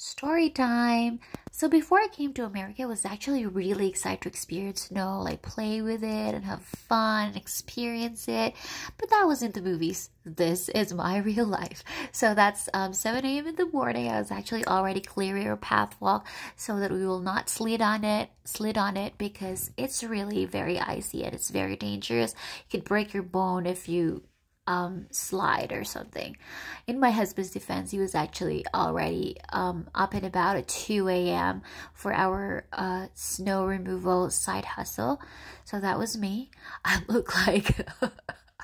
Story time. So before I came to America, I was actually really excited to experience snow, like play with it and have fun, and experience it. But that was in the movies. This is my real life. So that's um, 7 a.m. in the morning. I was actually already clearing our path walk so that we will not slid on it, slid on it because it's really very icy and it's very dangerous. You could break your bone if you um, slide or something. In my husband's defense, he was actually already um, up and about at 2 a.m. for our uh, snow removal side hustle. So that was me. I look like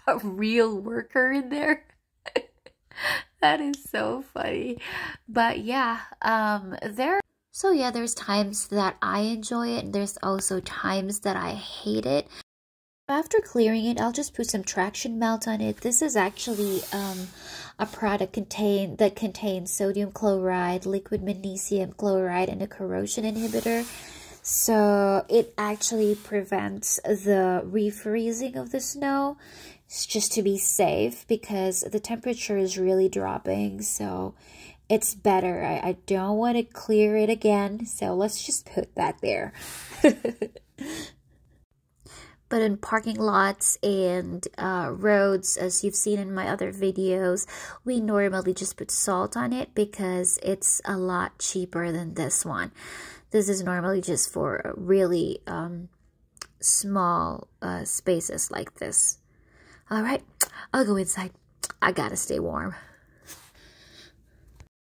a real worker in there. that is so funny. But yeah, um, there. So yeah, there's times that I enjoy it, and there's also times that I hate it. After clearing it, I'll just put some traction melt on it. This is actually um, a product contain that contains sodium chloride, liquid magnesium chloride, and a corrosion inhibitor. So it actually prevents the refreezing of the snow. It's just to be safe because the temperature is really dropping. So it's better. I, I don't want to clear it again. So let's just put that there. but in parking lots and uh, roads as you've seen in my other videos we normally just put salt on it because it's a lot cheaper than this one. This is normally just for really um, small uh, spaces like this. All right i'll go inside. I gotta stay warm